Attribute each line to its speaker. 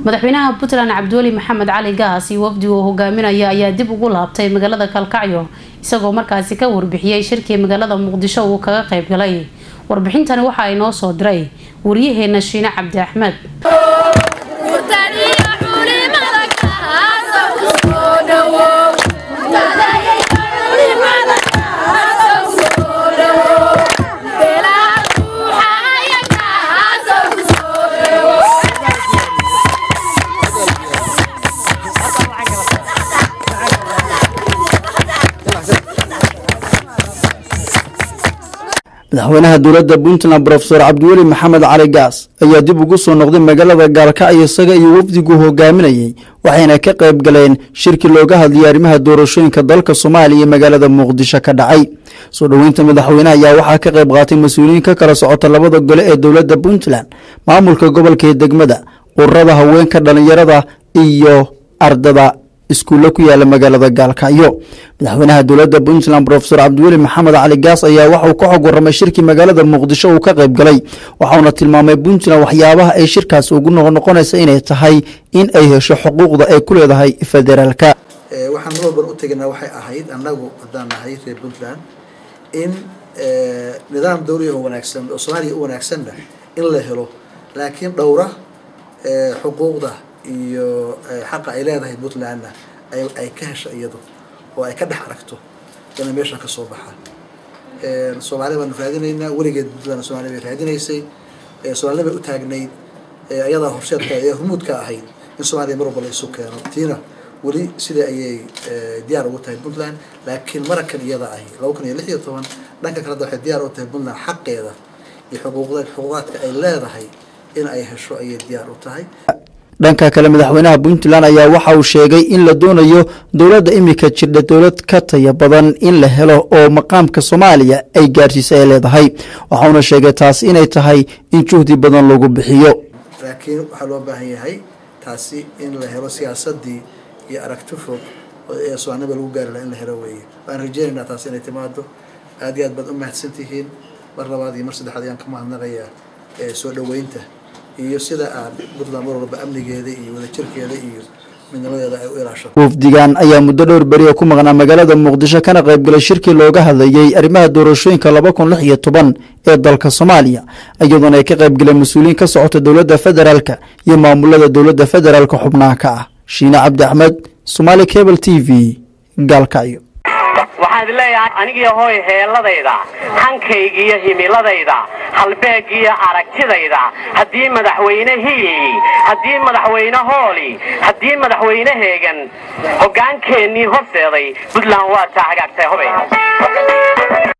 Speaker 1: madaxweynaha puntland cabdiweli maxamed cali gaas iyo wafdiga uu hogaaminaya ayaa dib ugu laabtay magaalada kalkacyo isagoo markaasi ka warbixiyey shirkii magaalada muqdisho uu kaga qayb galay. Warbixintani waxa ay noo soo diray waryaheena shiine cabdi axmed
Speaker 2: madaxweynaha dowladda puntland rofeor cabdiweli maxamed cali gaas ayaa dib ugu soo noqday magaalada gaalkacyo isaga iyo wafdigu hogaaminayey waxayna ka qayb galeen shirki looga hadlayay arrimaha doorashooyinka dalka soomaaliya iyo magaalada muqdisho ka dhacay. Soo dhoweynta madaxweyneha ayaa waxaa ka qayb qaatay mas'uuliyiin ka kala socota labada gole ee dowladda puntland maamulka gobolka iyo degmada ururada haweenka dhalinyarada iyo ardada iskuulle ku yaalla magaalada gaalkacyo madaxweynaha dowladda puntland rofeor cabdiweli maxamed cali gaas ayaa waxauu ka xog waramay shirkii magaalada muqdisho uu ka qayb galay waxauna tilmaamay puntland waxyaabaha ay shirkaas ugu noqnoqonaysa inay tahay in ay hesho xuquuqda ay ku leedahay federaalka.
Speaker 3: Waxaan mar walban u teganaa waxay ahayd annagu haddaan nahay reer puntland in nidaam dawliya oo wanaagsan oo soomaaliya u wanaagsanna in la helo. Laakiin dhowra xuquuqda iyo xaqa ay leedahay puntlandna ay ka hesho iyadu oo ay ka dhex aragto ina meeshan ka soo baxa. Soomaaliya baanu raadinaynaa weligeed puntland somalia bay raadinaysay. Soomaalina bay u taagnayd ayadaa horseedka ee hormuudka ahayd in soomaaliya mar walba la isu keeno. Tiina weli sidai ayay diyaar ugu tahay puntland laakiin marakan iyada ahi laba kun iyo lix iyo toban dhanka kaleda waxay diyaar ugu tahay puntland xaqeeda iyo xuquuqda xuquuqaadka ay leedahay in ay hesho ayay diyaar u tahay
Speaker 2: dhanka kale madaxweynaha puntland ayaa waxa uu sheegay in la doonayo dowladda imika jirdha dowlad ka taya badan in la helo oo maqaamka soomaaliya ay gaarsiisa ay leedahay. Waxauna sheegay taas inay tahay in juhdi badan lagu bixiyo.
Speaker 3: Laakiin waxaa loo baahan yahay taasi in la helo siyaasadii iyo aragti fog ee soomaalnima lagu gaari laha in la helo weeye. Waan rajeynaynaa taas inay timaado aad iyo aad baad u mahadsantihiin mar labaad iyo mar saddexaad ayaan ka mahadnaqayaa soo dhoweynta iyo sida aan puntland mar walba amnigeeda iyo wadajirkeeda iyo
Speaker 2: wafdigan ayaa muddo dhowr beriya ku maqnaa magaalada muqdisho kana qayb galay shirkii looga hadlayey arrimaha doorashooyinka laba kun lix iyo toban ee dalka soomaaliya iyadoona ay ka qayb galeen mas'uuliyiin ka socota dowladda federaalka iyo maamulada dowladda federaalka xubnaha ka ah. Shiine cabdi axmed somaali cable t v gaalkacyo
Speaker 4: waxaan idin leeyahay anigii hooy heeladayda hankaygiiyo himiladayda halbeegiyo aragtidayda haddii madaxweyne hiyey haddii madaxweyne hooli haddii madaxweyne heegan hoggaankeennii horseeday puntland waa taa hagaagtay hubay